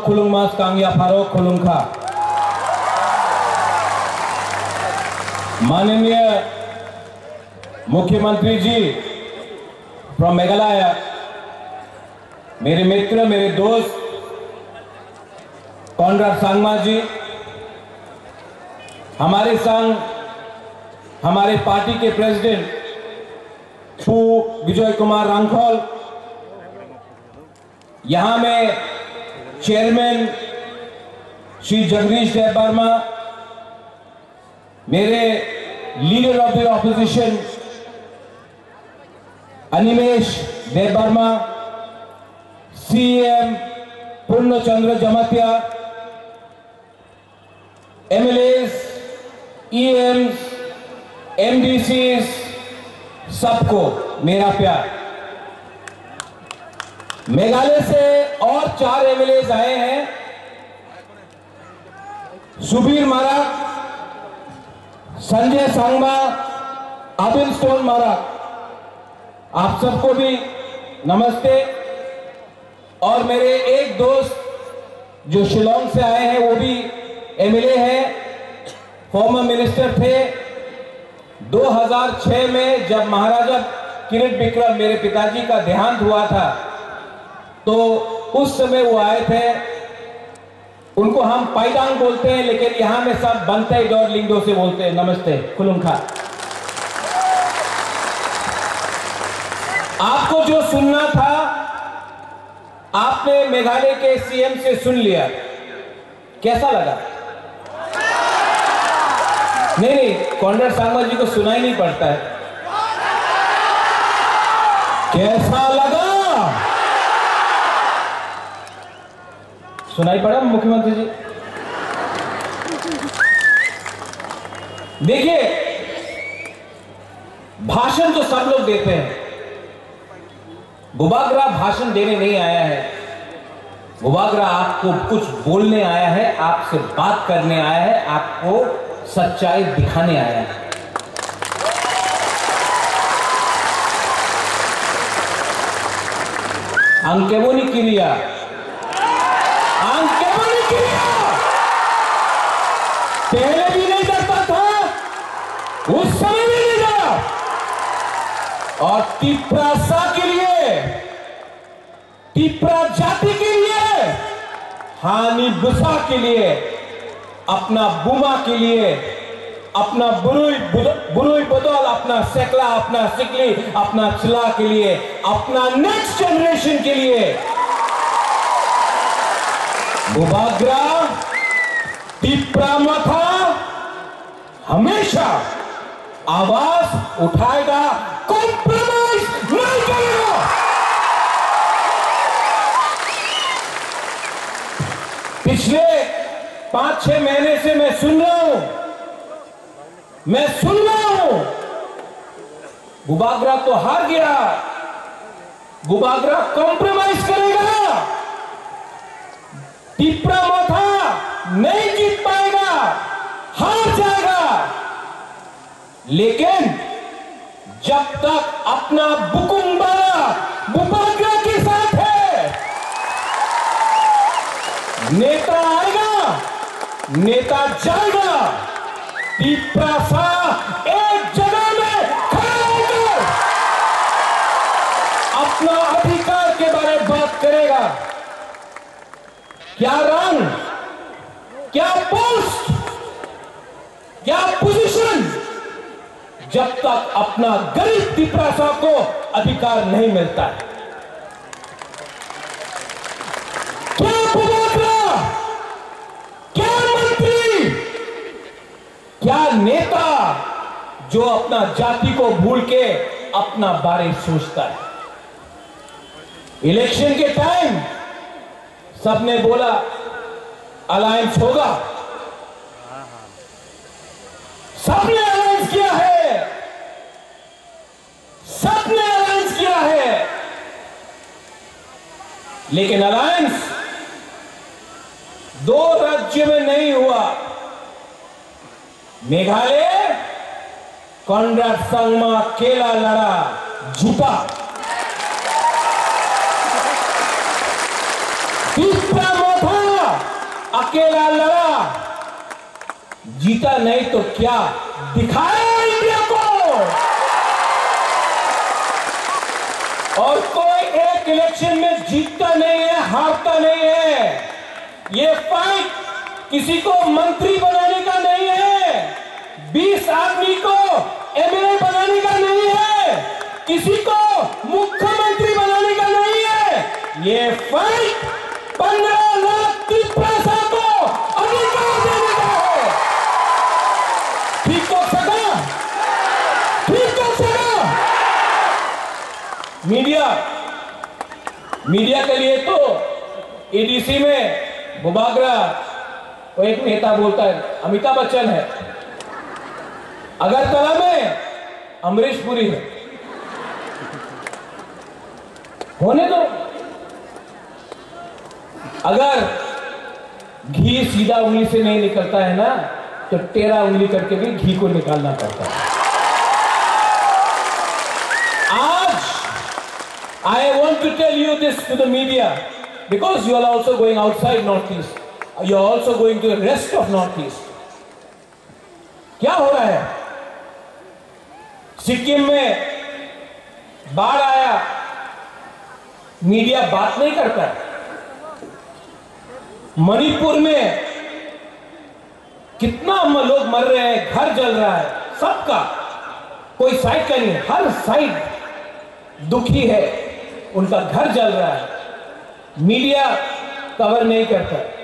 Marokno Kulung Mas Kangya माननीय मुख्यमंत्री जी from Meghalaya मेरे मित्र मेरे दोस्त कॉन्ड्राड सांगमा जी हमारे संग हमारे पार्टी के प्रेसिडेंट छू विजय कुमार रांखोल यहाँ में चेयरमैन श्री जगदीश देव वर्मा मेरे leader of the opposition Animesh Dev Verma CM Purnachandra Jamatia, MLAs, EMs MDCs सबको मेरा प्यार। मेघालय से और चार एमएलए आए हैं। सुबीर मारा संजय सांगमा अबिन स्टोन मारा आप सबको भी नमस्ते। और मेरे एक दोस्त जो शिलोंग से आए हैं, वो भी एमएलए हैं फॉर्मर मिनिस्टर थे। 2006 में जब महाराजा किरण विक्रम मेरे पिताजी का देहांत हुआ था तो उस समय वो आए थे। उनको हम पाइडांग बोलते हैं, लेकिन यहाँ में सब बनते गौर लिंगो से बोलते हैं। नमस्ते खुलुमखा आपको जो सुनना था, आपने मेघालय के सीएम से सुन लिया। कैसा लगा? नहीं नहीं कॉन्ड्रेड सांगमा जी को सुना ही नहीं पड़ता है। कैसा लगा? सुनाई पड़ा मुख्यमंत्री जी? देखिए, भाषण तो सब लोग देते हैं। गुबागरा भाषण देने नहीं आया है। गुबागरा आपको कुछ बोलने आया है, आपसे बात करने आया है, आपको सच्चाई दिखाने आया है। अंकेबोनी क्रिया पहले भी नहीं करता था उस समय भी नहीं करा और तिप्रासा के लिए, तिप्रा जाति के लिए, हानि बुसा के लिए, अपना बुमा के लिए, अपना बुरुई बुरुई बदौल, अपना सेकला, अपना सिकली, अपना चिला के लिए, अपना नेक्स्ट जनरेशन के लिए बुबाग्रा तिप्रा मथा हमेशा आवाज़ उठाएगा कॉम्प्रोमाइज नहीं करेगा। पिछले पाँच छह महीने से मैं सुन रहा हूँ, मैं सुन रहा हूँ, गुबागरा तो हार गया, गुबागरा कॉम्प्रोमाइज टिपरा माथा नहीं जीत पाएगा, हार जाएगा। लेकिन जब तक अपना बुकुम्बा बुबागरा के साथ है, नेता आएगा, नेता जाएगा सा क्या रंग क्या पोस्ट क्या पोजीशन जब तक अपना गरीब तिपरासा को अधिकार नहीं मिलता है। क्या क्या मंत्री? क्या नेता जो अपना जाति को भूल के अपना बारे सोचता है? इलेक्शन के टाइम सबने बोला अलायंस होगा। सबने अलायंस किया है। सबने अलायंस किया है। लेकिन अलायंस दो राज्य में नहीं हुआ। मेघालय, कॉन्ड्राड संगमा, केला लड़ा झूठा तीसरा मोथा अकेला लड़ा। जीता नहीं तो क्या दिखाया इंडिया को? और कोई एक इलेक्शन में जीतता नहीं है, हारता नहीं है। ये फाइट किसी को मंत्री बनाने का नहीं है। 20 आदमी को एमएलए बनाने का नहीं है। किसी को मुख्यमंत्री बनाने का नहीं है। ये फाइट पंद्रह लाख तिप्रासा को अधिकार देने का है ठीक हो सका ठीक हो सका मीडिया। मीडिया के लिए तो एडीसी में मुबागरा वो एक नेता बोलता है, अमिताभ बच्चन है। अगरतला में अमरीश पुरी है। होने दो। अगर घी सीधा उंगली से नहीं निकलता है ना तो टेरा उंगली करके भी घी को निकालना पड़ता है आज I want to tell you this to the media because you are also going outside Northeast. You are also going to the rest of Northeast. क्या हो रहा है सिक्किम में बाढ़ आया मीडिया बात नहीं करता है मणिपुर में कितना लोग मर रहे हैं घर जल रहा है सबका कोई साइड का नहीं हर साइड दुखी है उनका घर जल रहा है। मीडिया कवर नहीं करता।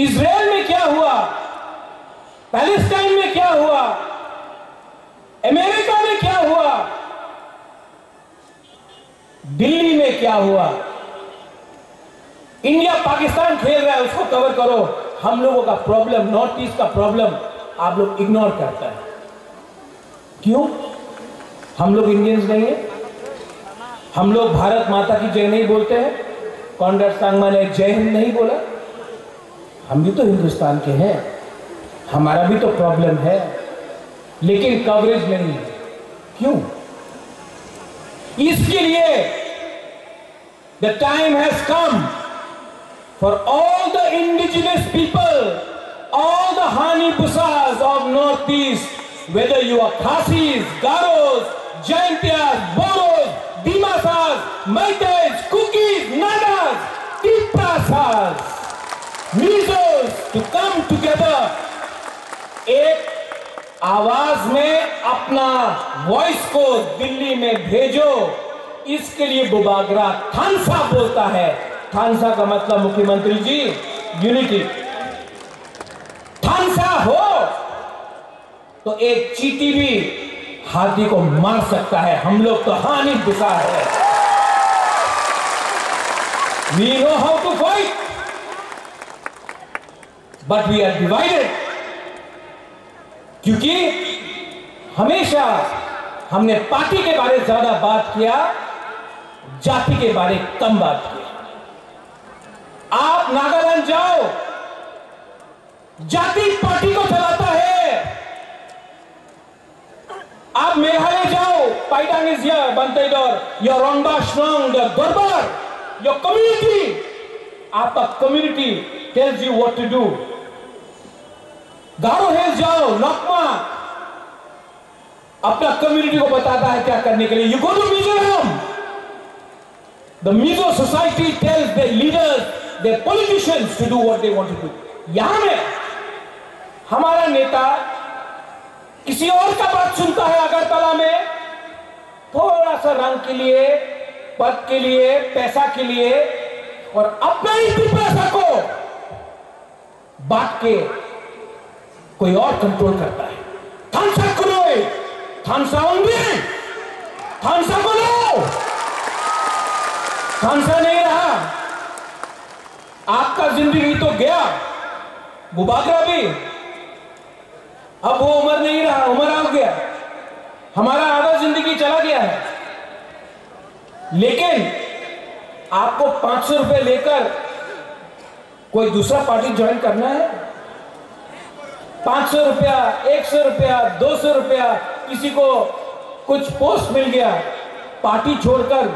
इसराइल में क्या हुआ? पैलेस्टाइन में क्या हुआ? अमेरिका में क्या हुआ? दिल्ली में क्या हुआ? इंडिया पाकिस्तान खेल रहा है, उसको कवर करो। हम लोगों का प्रॉब्लम नॉर्थ ईस्ट का प्रॉब्लम आप लोग इग्नोर करता है। क्यों? हम लोग इंडियंस नहीं है। हम लोग भारत माता की जय नहीं बोलते हैं। कॉन्डर सांगमा ने जय हिंद नहीं बोला। हम भी तो हिंदुस्तान के हैं। हमारा भी तो प्रॉब्लम है। लेकिन कवरेज नहीं है। क्यों? इसके लिए the time has come for all the indigenous people all the honey पुसाज of north east whether you are Khasi Garos Jaintia Boros Dimasas, Maitais, Kukis, Nagas, Tiprasas, Mizos, to come together, एक आवाज़ में अपना voice को दिल्ली में भेजो। इसके लिए बुबागरा थानसा बोलता है। थानसा का मतलब मुख्यमंत्री जी यूनिटी थानसा हो तो एक चीटी भी हाथी को मार सकता है। हम लोग तो हानि दिशा है। We know how to fight. But we are divided क्योंकि हमेशा हमने पार्टी के बारे ज़्यादा बात किया, जाति के बारे कम बात किया। आप नागालैंड जाओ। जाति पार्टी को चलाता है आप मेघालय जाओ पाइटांग इज़ हियर बंतेडर योर रोंडा स्ट्रॉन्ग द गरबर योर कम्युनिटी आपका community tells you what to do Garo Hills जाओ नकमा अपना कम्युनिटी को बताता है क्या करने के लिए you go to Mizoram the Mizo society tells the leaders the politicians to do what they want to do यहाँ में हमारा नेता किसी और का बात सुनता है अगरतला में थोड़ा सा रंग के लिए पद के लिए, पैसा के लिए और अपने ही पैसा को बांट के कोई और कंट्रोल करता है। थानसा को लो थानसा होंगे थानसा को लो थानसा नहीं रहा। आपका ज़िंदगी तो गया। बुबागरा भी। अब वो उम्र नहीं रहा, उम्र आ गया। हमारा आधा ज़िंदगी चला गया है। लेकिन आपको पाँच सौ रुपए लेकर कोई दूसरा पार्टी ज्वाइन करना है? पाँच सौ रुपया, एक सौ रुपया, दो सौ रुपया, किसी को कुछ पोस्ट मिल गया, पार्टी छोड़कर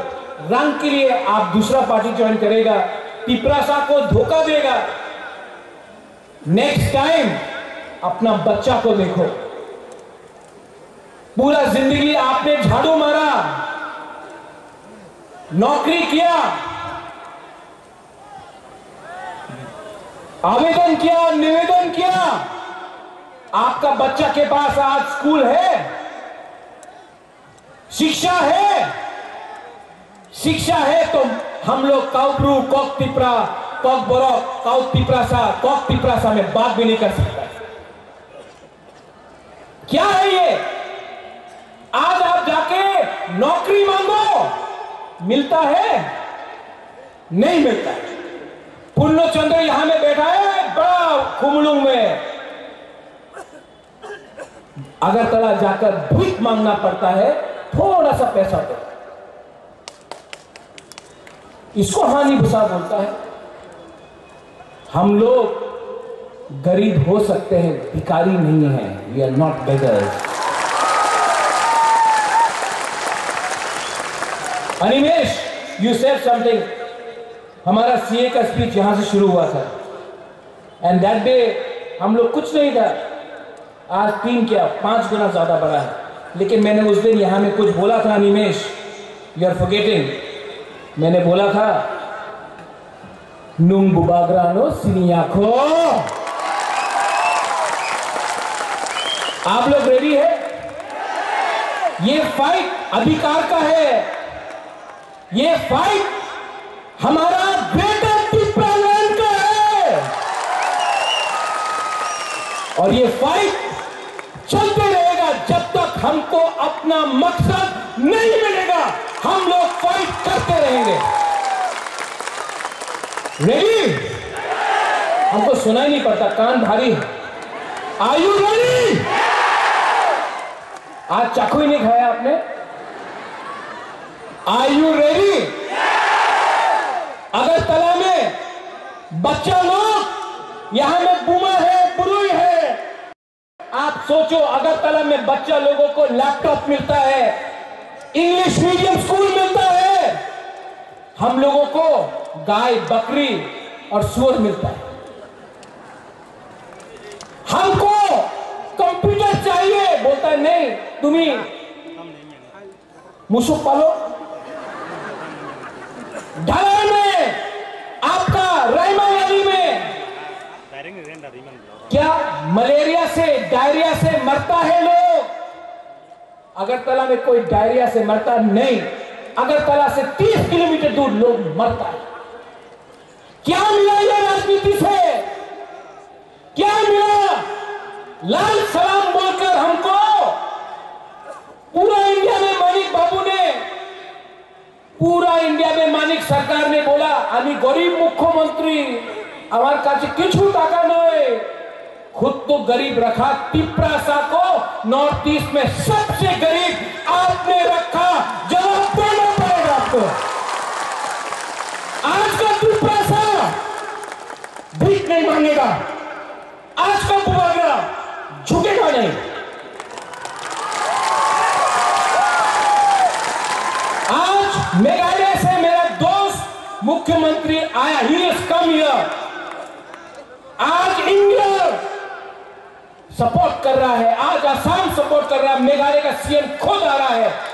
रंग के लिए आप दूसरा पार्टी ज्वाइन करेगा पिपरासा को धोखा देगा। नेक्स्ट टाइम अपना बच्चा को देखो। पूरा ज़िंदगी आपने झाड़ू मारा, नौकरी किया, आवेदन किया, निवेदन किया। आपका बच्चा के पास आज स्कूल है, शिक्षा है शिक्षा है तो हम लोग काउप्रू, कौक तिपरा कॉक बोरो काउक तिपरासा कॉक तिपरासा में बात भी नहीं कर सकता। क्या है ये? नौकरी मांगो, मिलता है, नहीं मिलता पुन्नो चंद्र यहाँ में बैठा है, बड़ा खुमलुंग में। अगरतला जाकर भीख मांगना पड़ता है, थोड़ा सा पैसा दो। इसको हानि भूसा बोलता है। हम लोग गरीब हो सकते हैं भिकारी नहीं है we are not beggars Animesh you said something हमारा सीए का स्पीच यहाँ से शुरू हुआ था। एंड दैट डे हम लोग कुछ नहीं था। आज तीन क्या, पाँच गुना ज़्यादा बड़ा है। लेकिन मैंने उस दिन यहाँ में कुछ बोला था अनिमेश यू आर फॉरगेटिंग मैंने बोला था, नुंग बुबाग्रानो सिनियाखो आप लोग रेडी है? ये फाइट अधिकार का है। ये फाइट हमारा ग्रेटर पिपरालैंड का है? और ये फाइट चलते रहेगा जब तक हमको अपना मकसद नहीं मिलेगा। हम लोग फाइट करते रहेंगे। रेडी हमको सुनाई नहीं पड़ता, कान भारी है। आयु रेडी आज चाकू ही नहीं खाया आपने? आर यू रेडी अगर तला में बच्चा लोग यहाँ में बुमा है बुरुई है। आप सोचो अगर तला में बच्चा लोगों को लैपटॉप मिलता है इंग्लिश मीडियम स्कूल मिलता है हम लोगों को गाय बकरी और सुअर मिलता है। हमको कंप्यूटर चाहिए बोलता है नहीं तुम्हें मुसुक पालो ढलाई में आपका रैमा वैली में क्या मलेरिया से डायरिया से मरता है लोग अगरतला में कोई डायरिया से मरता नहीं अगरतला से 30 किलोमीटर दूर लोग मरता है क्या मिला ये राजनीति से क्या मिला लाल सलाम बोलकर हमको पूरा इंडिया में मानिक बाबू ने पूरा इंडिया में मानिक सरकार ने बोला আমি गरीब मुख्यमंत्री আমার কাছে কিছু টাকা নয় खुद को गरीब रखा तिपरासा को नॉर्थ ईस्ट में सबसे गरीब आपने रखा। जवाब देना पड़ेगा आपको। आज का तिपरासा भीख नहीं मांगेगा। आज का बुआगरा झुकेगा नहीं। आज मेघालय से मेरा दोस्त मुख्यमंत्री आया ही कम हियर आज इंडिया सपोर्ट कर रहा है, आज आसाम सपोर्ट कर रहा है, मेघालय का सीएम खुद आ रहा है।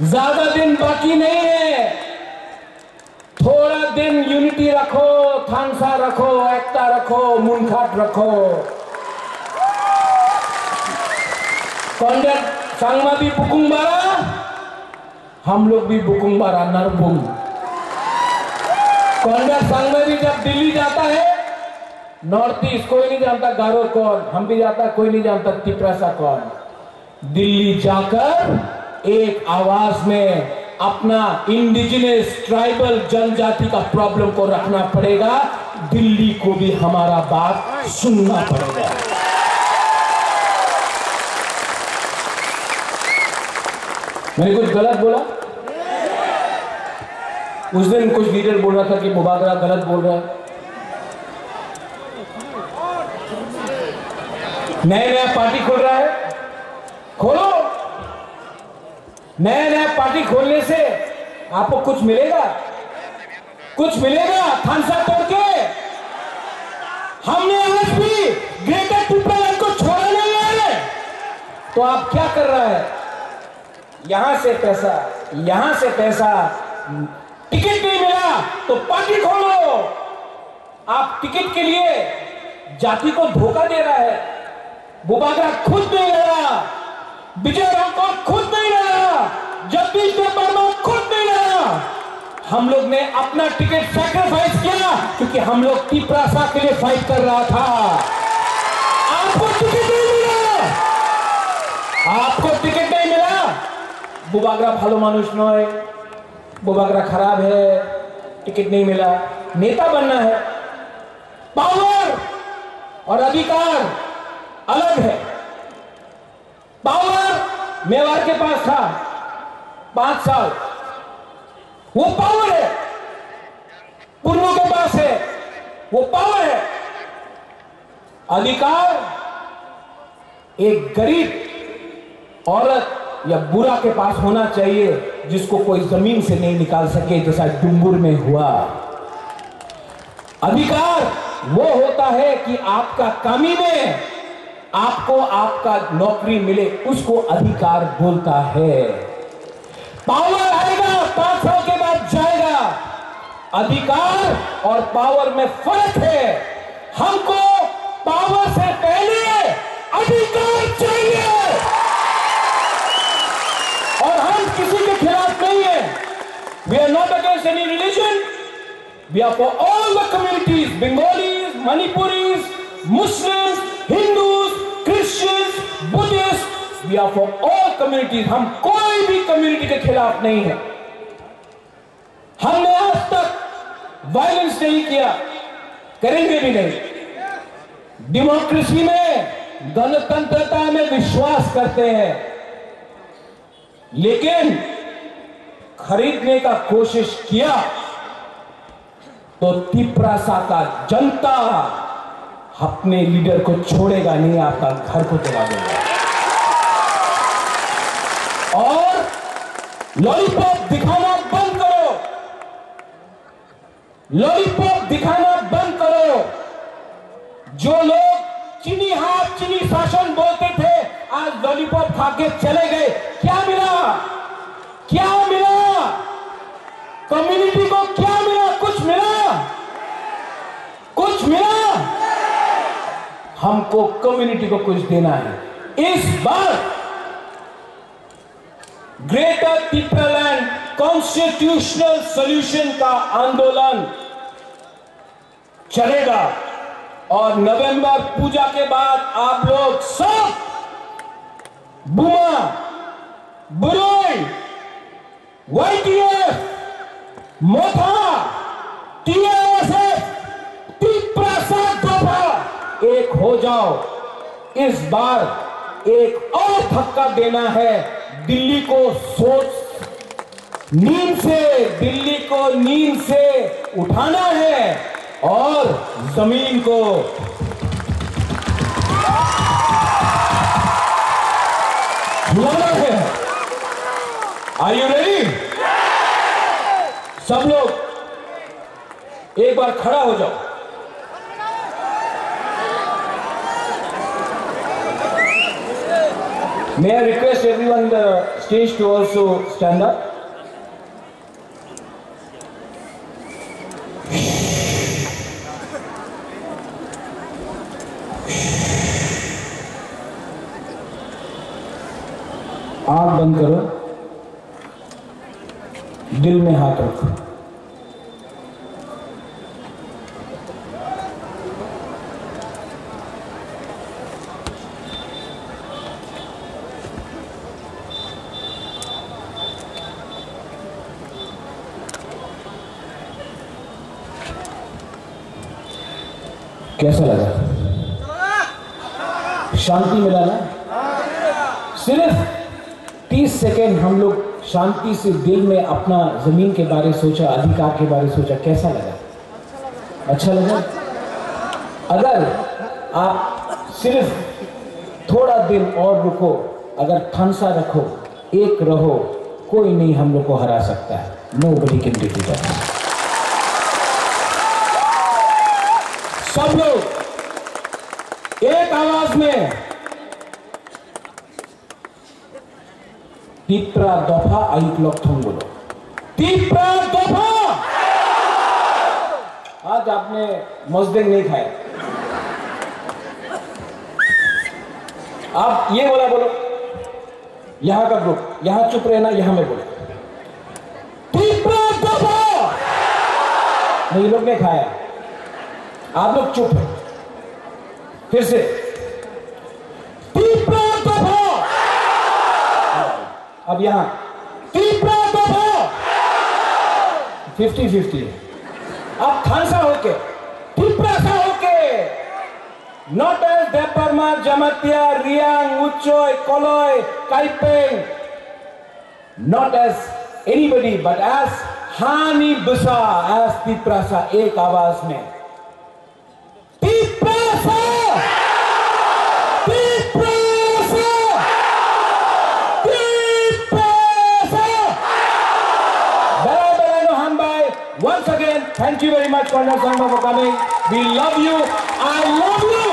ज़्यादा दिन बाकी नहीं है। थोड़ा दिन यूनिटी रखो, थानसा रखो, एकता रखो, मुनखाट रखो। कॉन्डेट सांगमा भी बुकुंग बारा हम लोग भी बुकुंग बारा नरबुंग। कॉन्डेट सांगमा भी जब दिल्ली जाता है, नॉर्थ ईस्ट, कोई नहीं जानता गारो कौन, हम भी जाता, कोई नहीं जानता तिपरासा कौन। दिल्ली जाकर एक आवाज़ में अपना इंडिजिनस ट्राइबल जनजाति का प्रॉब्लम को रखना पड़ेगा, दिल्ली को भी हमारा बात सुनना पड़ेगा। मैंने कुछ गलत बोला? उस दिन कुछ लीडर बोल रहा था कि मुबागरा गलत बोल रहा है। नया नया पार्टी खोल रहा है। खोलो। नया नया पार्टी खोलने से आपको कुछ मिलेगा? कुछ मिलेगा? थानसा तोड़ के। हमने आज भी ग्रेटर ट्रिपल को छोड़ा नहीं है। तो आप क्या कर रहा है? यहाँ से पैसा, यहाँ से पैसा। टिकट नहीं मिला तो पार्टी खोलो। आप टिकट के लिए जाति को धोखा दे रहा है। बुबागरा खुद नहीं लड़ा विजय रामपाल खुद नहीं लड़ा जगदीश देव खुद नहीं लड़ा हम लोग ने अपना टिकट सैक्रिफाइस किया, क्योंकि हम लोग टिपरासा के लिए फाइट कर रहा था। आपको टिकट नहीं मिला। आपको टिकट नहीं मिला। बुबागरा भालो मानुष नय बुबागरा खराब है, टिकट नहीं मिला। नेता बनना है। पावर और अधिकार अलग है। पावर मेवाड़ के पास था, पाँच साल। वो पावर है। पुन्नू के पास है। वो पावर है। अधिकार एक गरीब औरत या बुरा के पास होना चाहिए, जिसको कोई ज़मीन से नहीं निकाल सके जैसा डुम्बुर में हुआ। अधिकार वो होता है कि आपका कामी में आपको आपका नौकरी मिले, उसको अधिकार बोलता है। पावर आएगा, पाँच साल के बाद जाएगा। अधिकार और पावर में फ़र्क है। हमको पावर से पहले अधिकार चाहिए और हम किसी के खिलाफ नहीं है we are not against any religion we are for all the communities Bengalis Manipuris Muslims Hindus Christians Buddhist we are for all communities हम कोई भी कम्युनिटी के खिलाफ नहीं है। हमने आज तक वायलेंस नहीं किया, करेंगे भी नहीं। डेमोक्रेसी में, गणतंत्रता में विश्वास करते हैं। लेकिन खरीदने का कोशिश किया तो तिपरासा का जनता अपने लीडर को छोड़ेगा नहीं, आपका घर को जला देगा। और लॉलीपॉप दिखाना बंद करो। लॉलीपॉप दिखाना बंद करो। जो लोग चीनी हाथ चीनी शासन बोलते थे, आज लॉलीपॉप खा के चले गए। क्या मिला? क्या मिला? कम्युनिटी को क्या मिला? कुछ मिला? कुछ मिला? हमको कम्युनिटी को कुछ देना है। इस बार ग्रेटर पीपलैंड कॉन्स्टिट्यूशनल सॉल्यूशन का आंदोलन चलेगा और नवंबर पूजा के बाद आप लोग सब बुमा, बुरोई वाईटीएफ मोथा एक हो जाओ, इस बार एक और धक्का देना है दिल्ली को सोच। नींद से, दिल्ली को नींद से उठाना है और ज़मीन को। हिलाना है। यू रेडी सब लोग एक बार खड़ा हो जाओ। May I request everyone the stage to also stand up आग बंद करो। दिल में हाथ रखो। कैसा लगा? शांति मिला ना? सिर्फ़ 30 सेकेंड हम लोग शांति से दिल में अपना ज़मीन के बारे सोचा, अधिकार के बारे सोचा, कैसा लगा? अच्छा लगा? अगर आप सिर्फ़ थोड़ा दिन और रुको, अगर थनसा रखो, एक रहो, कोई नहीं हम लोग को हरा सकता है। नो बडी कैन डिफीट सब लोग, एक आवाज़ में, तीपरा दफ़ा आइक लक्षण बोलो। तीपरा दफ़ा! आज आपने मजदेग नहीं खाए आप ये बोला बोलो, यहाँ का ग्रुप यहाँ चुप रहना, यहाँ में बोलो। तीपरा दफ़ा! नहीं लोग ने खाया। आप लोग चुप हैं फिर से। अब यहाँ। फिफ्टी फिफ्टी अब खानसा होके। होके। Not L Debbarma Jamatia Reang Uchoi Koloi Kaipeng not as anybody but as Hani Busa as Tiprasa एक आवाज़ में thank you very much, Colonel Sangma, for coming. We love you. I love you.